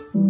Mm-hmm.